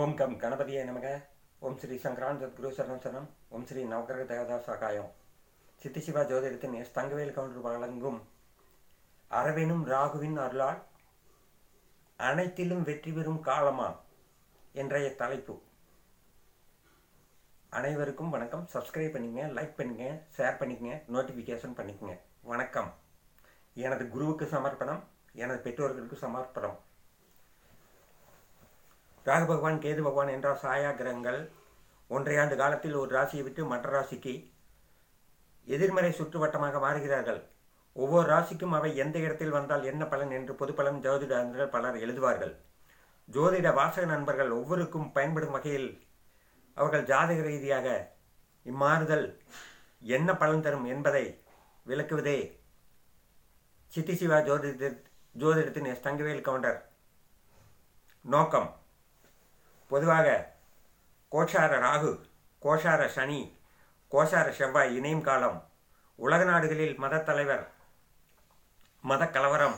ஓம் come கணபதியே நமக. ஓம் ஸ்ரீ சங்கரான் சத்குரு சரணம் சரணம். ஓம் ஸ்ரீ நவகிரக தேவதாஸ் சகாயம். சித்தி சிவா ஜோதிடத்தின் எஸ் தங்கவேல் கவுண்டர் வழங்கும் அரவினும் ராகுவின் அருளால் அனைத்திலும் வெற்றி பெறும் காலமா என்றைய தலைப்பு. அனைவருக்கும் வணக்கம். சப்ஸ்கிரைப் பண்ணிக்கங்க லைக் பண்ணிக்கங்க ஷேர் பண்ணிக்கங்க நோட்டிஃபிகேஷன் பண்ணிக்கங்க. வணக்கம். எனது குருவுக்கு சமர்ப்பணம் எனது பெற்றோர்களுக்கு சமர்ப்பணம். ராகு பகவான் கேது பகவான் என்ற சாயா கிரகங்கள் ஒன்றை ஆண்டு காலத்தில் ஒரு ராசியை விட்டு மற்ற ராசிக்கு எதிர்மறை சுற்றுவட்டமாக மாறுகிறார்கள். ஒவ்வொரு ராசிக்கும் அவை எந்த இடத்தில் வந்தால் என்ன பலன் என்று பொது பலன் பலர் எழுதுவார்கள். ஜோதிட வாசக நண்பர்கள் ஒவ்வொருக்கும் பயன்படும் வகையில் அவர்கள் ஜாதக ரீதியாக இம்மாறுதல் என்ன பலன் தரும் என்பதை விளக்குவதே சித்தி சிவா ஜோதிட ஜோதிடத்தின் தங்கவேல் கவுண்டர் நோக்கம். பொதுவாக கோஷார ராகு கோஷார சனி கோஷார செவ்வாய் இணையும் காலம் உலக நாடுகளில் மத தலைவர் மத கலவரம்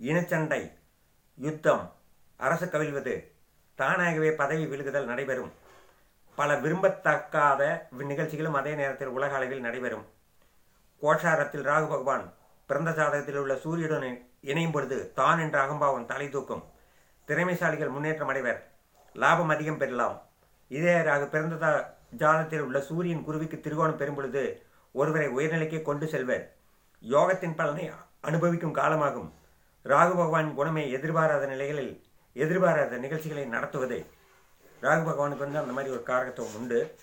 இனச்சண்டை யுத்தம் அரசு கவிழ்வது தானாகவே பதவி விழுகுதல் நடைபெறும். பல விரும்பத்தக்காத நிகழ்ச்சிகளும் அதே நேரத்தில் உலக அளவில் நடைபெறும். கோஷாரத்தில் ராகு பகவான் பிறந்த ஜாதகத்தில் உள்ள சூரியனுடன் இணையும் பொழுது தான் என்ற அகம்பாவம் தலை தூக்கும். திறமைசாலிகள் முன்னேற்றம் அடைவர். லாபம் அதிகம் பெறலாம். இதே ராகு பிறந்ததா ஜாதத்தில் உள்ள சூரியன் குருவிக்கு திருகோணம் பெறும் பொழுது ஒருவரை உயர்நிலைக்கு கொண்டு செல்வர். யோகத்தின் பலனை அனுபவிக்கும் காலமாகும். ராகு பகவான் குணமே எதிர்பாராத நிலைகளில் எதிர்பாராத நிகழ்ச்சிகளை நடத்துவது. ராகு பகவானுக்கு வந்து அந்த மாதிரி ஒரு காரகத்துவம் உண்டு.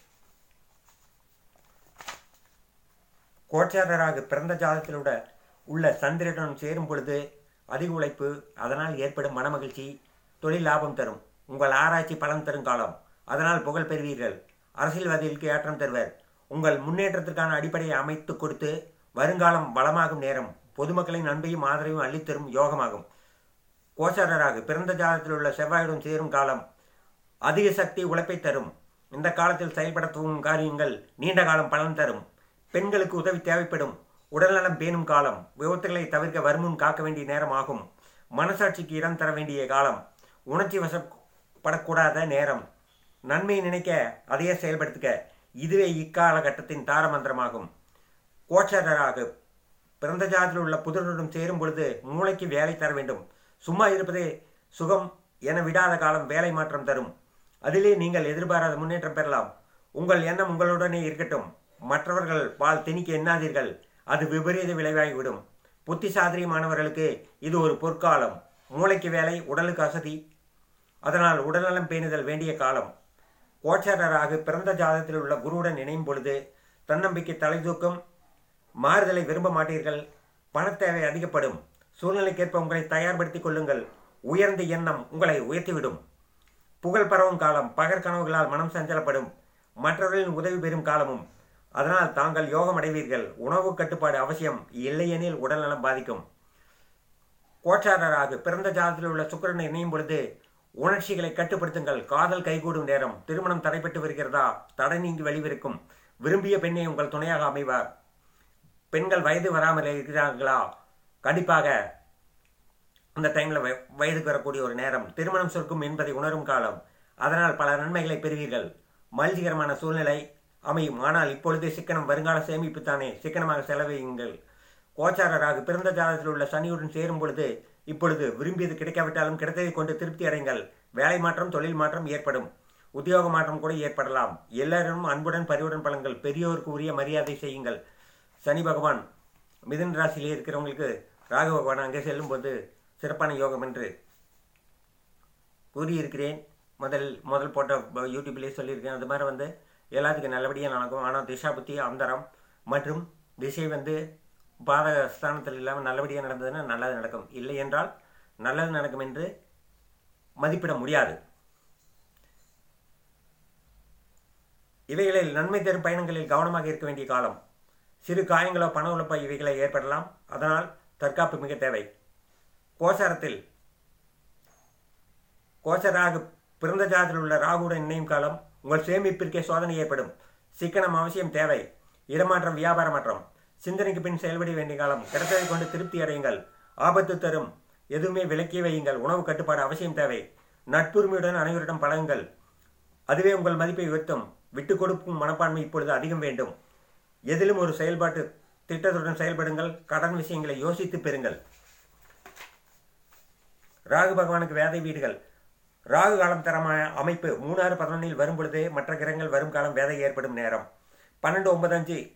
கோச்சார ராகு பிறந்த ஜாதத்திலோட உள்ள சந்திரனுடன் சேரும் பொழுது அதிக உழைப்பு அதனால் ஏற்படும் மனமகிழ்ச்சி தொழில் லாபம் தரும். உங்கள் ஆராய்ச்சி பலன் தரும் காலம். அதனால் புகழ் பெறுவீர்கள். அரசியல்வாதிகளுக்கு ஏற்றம் தருவர். உங்கள் முன்னேற்றத்திற்கான அடிப்படையை அமைத்து கொடுத்து வருங்காலம் வளமாகும் நேரம் பொதுமக்களின் அன்பையும் ஆதரவையும் அள்ளித்தரும் யோகமாகும். கோச்சாரராக பிறந்த ஜாதத்தில் உள்ள செவ்வாயுடன் சேரும் காலம் அதிக சக்தி உழைப்பை தரும். இந்த காலத்தில் செயல்படுத்தும் காரியங்கள் நீண்ட காலம் பலன் தரும். பெண்களுக்கு உதவி தேவைப்படும். உடல்நலம் பேணும் காலம் விபத்துகளை தவிர்க்க வருமுன் காக்க வேண்டிய நேரம் ஆகும். மனசாட்சிக்கு இடம் தர வேண்டிய காலம் உணர்ச்சி படக்கூடாத நேரம். நன்மை நினைக்க அதையே செயல்படுத்திக்க இதுவே இக்காலகட்டத்தின் தாரமந்திரமாகும். கோச்சரராக பிறந்த ஜாதியில் உள்ள புதருடன் சேரும் பொழுது மூளைக்கு வேலை தர வேண்டும். சும்மா இருப்பதே சுகம் என விடாத காலம் வேலை மாற்றம் தரும். அதிலே நீங்கள் எதிர்பாராத முன்னேற்றம் பெறலாம். உங்கள் எண்ணம் உங்களுடனே இருக்கட்டும். மற்றவர்கள் பால் திணிக்க எண்ணாதீர்கள். அது விபரீத விளைவாகிவிடும். புத்தி சாதரியமானவர்களுக்கு இது ஒரு பொற்காலம். மூளைக்கு வேலை உடலுக்கு அசதி அதனால் உடல்நலம் பேணுதல் வேண்டிய காலம். கோச்சாரராக பிறந்த ஜாதத்தில் உள்ள குருவுடன் இணையும் பொழுது தன்னம்பிக்கை தலை தூக்கும் மாறுதலை விரும்ப மாட்டீர்கள். பணத்தேவை அதிகப்படும். சூழ்நிலைக்கேற்ப உங்களை தயார்படுத்திக் கொள்ளுங்கள். உயர்ந்த எண்ணம் உங்களை உயர்த்திவிடும். புகழ் பரவும் காலம் பகற்கனவுகளால் மனம் சஞ்சலப்படும். மற்றவர்களின் உதவி பெறும் காலமும். அதனால் தாங்கள் யோகம் அடைவீர்கள். உணவு கட்டுப்பாடு அவசியம் இல்லையெனில் உடல்நலம் பாதிக்கும். கோச்சாரராக பிறந்த ஜாதத்தில் உள்ள சுக்கரனை இணையும் பொழுது உணர்ச்சிகளை கட்டுப்படுத்துங்கள். காதல் கைகூடும் நேரம். திருமணம் தடைப்பட்டு வருகிறதா? தடை நீங்கி வெளிவிருக்கும் விரும்பிய பெண்ணை உங்கள் துணையாக அமைவார். பெண்கள் வயது வராமல் இருக்கிறார்களா? கண்டிப்பாக. அந்த டைமில் வயதுக்கு வரக்கூடிய ஒரு நேரம். திருமணம் சொற்கும் என்பதை உணரும் காலம். அதனால் பல நன்மைகளை பெறுவீர்கள். மகிழ்ச்சிகரமான சூழ்நிலை அமையும். ஆனால் இப்பொழுதே சிக்கனம் வருங்கால சேமிப்பு தானே சிக்கனமாக செலவையுங்கள் கோச்சாரராக பிறந்த ஜாதத்தில் உள்ள சனியுடன் சேரும் பொழுது இப்பொழுது விரும்பியது கிடைக்காவிட்டாலும் கிடைத்ததை கொண்டு திருப்தி அடைங்கள். வேலை மாற்றம் தொழில் மாற்றம் ஏற்படும். உத்தியோக மாற்றம் கூட ஏற்படலாம். எல்லாரும் அன்புடன் பரிவுடன் பழங்கள். பெரியோருக்கு உரிய மரியாதை செய்யுங்கள். சனி பகவான் மிதன் ராசியிலே இருக்கிறவங்களுக்கு ராகு பகவான் அங்கே செல்லும்போது சிறப்பான யோகம் என்று கூறியிருக்கிறேன். முதல் முதல் போட்ட யூடியூப்லேயே சொல்லியிருக்கேன். அது மாதிரி வந்து எல்லாத்துக்கும் நல்லபடியாக நடக்கும். ஆனால் திசா புத்தி அந்தரம் மற்றும் திசை வந்து பாதக ஸ்தானத்தில் இல்லாமல் நல்லபடியாக நடந்ததுன்னா நல்லது நடக்கும். இல்லை என்றால் நல்லது நடக்கும் என்று மதிப்பிட முடியாது. இவைகளில் நன்மை தரும் பயணங்களில் கவனமாக இருக்க வேண்டிய காலம். சிறு காயங்களோ பண உழப்போ இவைகளை ஏற்படலாம். அதனால் தற்காப்பு மிக தேவை. கோசாரத்தில் கோசராக பிறந்த ஜாதத்தில் உள்ள ராகுடன் இணையும் காலம் உங்கள் சேமிப்பிற்கே சோதனை ஏற்படும். சிக்கனம் அவசியம் தேவை. இடமாற்றம் வியாபார மாற்றம். சிந்தனைக்கு பின் செயல்பட வேண்டிய காலம். கிடைத்ததை கொண்டு திருப்தி அடையுங்கள். ஆபத்து தரும். எதுவுமே விலக்கி வையுங்கள். உணவு கட்டுப்பாடு அவசியம் தேவை. நட்புரிமையுடன் அனைவரிடம் பழகுங்கள். அதுவே உங்கள் மதிப்பை உயர்த்தும். விட்டு கொடுக்கும் மனப்பான்மை இப்பொழுது அதிகம் வேண்டும். எதிலும் ஒரு செயல்பாட்டு திட்டத்துடன் செயல்படுங்கள். கடன் விஷயங்களை யோசித்து பெறுங்கள். ராகு பகவானுக்கு வேதை வீடுகள். ராகு காலம் தரமான அமைப்பு. மூணாறு பதினொன்னில் வரும் பொழுதே மற்ற கிரகங்கள் வரும் காலம் வேதை ஏற்படும் நேரம். பன்னெண்டு ஒன்பது அஞ்சு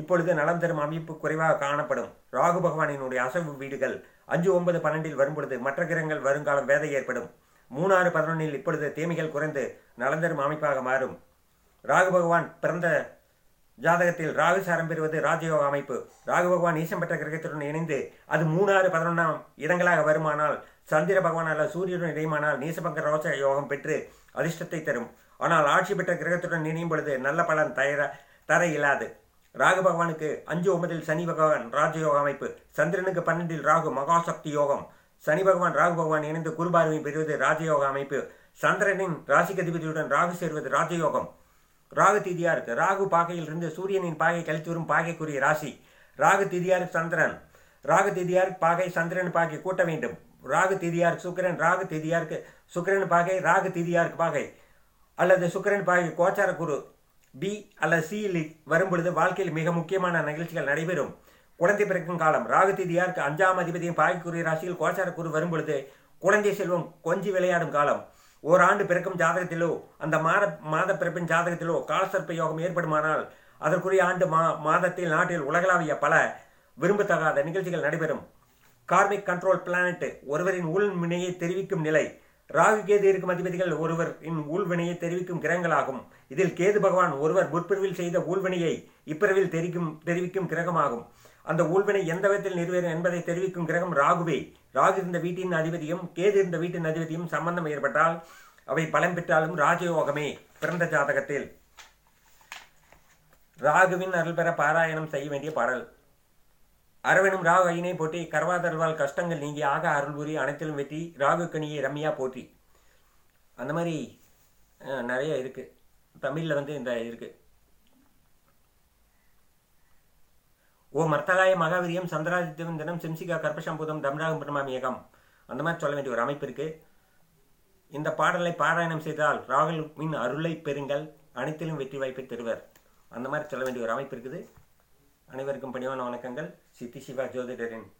இப்பொழுது நலம் தரும் அமைப்பு குறைவாக காணப்படும். ராகு பகவானினுடைய அசைவு வீடுகள் அஞ்சு ஒன்பது பன்னெண்டில் வரும்பொழுது மற்ற கிரகங்கள் வருங்காலம் வேதை ஏற்படும். மூணாறு பதினொன்னில் இப்பொழுது தேமைகள் குறைந்து நலந்தரும் அமைப்பாக மாறும். ராகு பகவான் பிறந்த ஜாதகத்தில் ராகு சாரம் பெறுவது ராஜயோக அமைப்பு. ராகு பகவான் ஈசம் பெற்ற கிரகத்துடன் இணைந்து அது மூணாறு பதினொன்றாம் இடங்களாக வருமானால் சந்திர பகவான் அல்ல சூரியனுடன் இடையுமானால் நீசபங்க ரோச யோகம் பெற்று அதிர்ஷ்டத்தை தரும். ஆனால் ஆட்சி பெற்ற கிரகத்துடன் இணையும் பொழுது நல்ல பலன் தயார தர இயலாது. ராகு பகவானுக்கு அஞ்சு ஒன்பதில் சனி பகவான் ராஜயோக அமைப்பு. சந்திரனுக்கு பன்னெண்டில் ராகு மகாசக்தி யோகம். சனி பகவான் ராகு பகவான் இணைந்து குருபார்வை பெறுவது ராஜயோக அமைப்பு. சந்திரனின் ராசிகதிபதியுடன் ராகு சேர்வது ராஜயோகம். ராகு திதியாருக்கு ராகு பாகையிலிருந்து சூரியனின் பாகை கழித்து வரும் பாகைக்குரிய ராசி. ராகு திதியார் சந்திரன். ராகு திதியார் பாகை சந்திரன் பாகை கூட்ட வேண்டும். ராகு திதியார் சுக்கிரன் ராகு திதியாருக்கு சுக்கிரன் பாகை ராகு தீதியாருக்கு பாகை. அல்லது சுக்கரன் பாகை கோச்சார குரு. பி அல்லது சியில் வரும்பொழுது வாழ்க்கையில் மிக முக்கியமான நிகழ்ச்சிகள் நடைபெறும். குழந்தை பிறக்கும் காலம். ராகு திதியாருக்கு அஞ்சாம் அதிபதியும் பாய்க்குரிய ராசியில் கோச்சார குரு வரும்பொழுது குழந்தை செல்வம் கொஞ்சி விளையாடும் காலம். ஓராண்டு பிறக்கும் ஜாதகத்திலோ அந்த மாத மாத பிறப்பின் ஜாதகத்திலோ காலசர்ப்ப யோகம் ஏற்படுமானால் அதற்குரிய ஆண்டு மா மாதத்தில் நாட்டில் உலகளாவிய பல விரும்பத்தகாத நிகழ்ச்சிகள் நடைபெறும். கார்மிக் கண்ட்ரோல் பிளானட் ஒருவரின் உள் முனையை தெரிவிக்கும் நிலை. ராகு கேது இருக்கும் அதிபதிகள் ஒருவரின் ஊழ்வினையை தெரிவிக்கும் கிரகங்களாகும். இதில் கேது பகவான் ஒருவர் முற்பிரிவில் செய்த ஊழ்வினையை இப்பிறவில் தெரிவிக்கும் தெரிவிக்கும் கிரகமாகும். அந்த ஊழ்வினை எந்த விதத்தில் நிறைவேறும் என்பதை தெரிவிக்கும் கிரகம் ராகுவே. ராகு இருந்த வீட்டின் அதிபதியும் கேது இருந்த வீட்டின் அதிபதியும் சம்பந்தம் ஏற்பட்டால் அவை பலம் பெற்றாலும் ராஜயோகமே பிறந்த ஜாதகத்தில். ராகுவின் அருள் பெற பாராயணம் செய்ய வேண்டிய பாடல். அரவனும் ராகு ஐயினை போட்டி கர்வாதர்வால் கஷ்டங்கள் நீங்கி ஆக அருள்புரி அனைத்திலும் வெற்றி. ராகு கனியை ரம்யா போற்றி. அந்த மாதிரி நிறைய இருக்கு. தமிழில் வந்து இந்த இருக்கு. ஓ மர்த்தகாய மகாவீரியம் சந்திராதித்யம் தினம் சிம்சிகா கர்ப்பசம்பூதம் தம்ராகம் பிரமாமியகம் அந்த மாதிரி சொல்ல வேண்டிய ஒரு அமைப்பு இருக்கு. இந்த பாடலை பாராயணம் செய்தால் ராகுல் மின் அருளை பெறுங்கள். அனைத்திலும் வெற்றி வாய்ப்பை தருவர். அந்த மாதிரி சொல்ல வேண்டிய ஒரு அமைப்பு இருக்குது. அனைவருக்கும் பணிவான வணக்கங்கள். சித்தி சிவா ஜோதிடரின்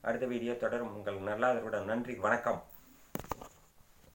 அடுத்த வீடியோ தொடரும் உங்கள் நல்லாதருடன் நன்றி. வணக்கம்.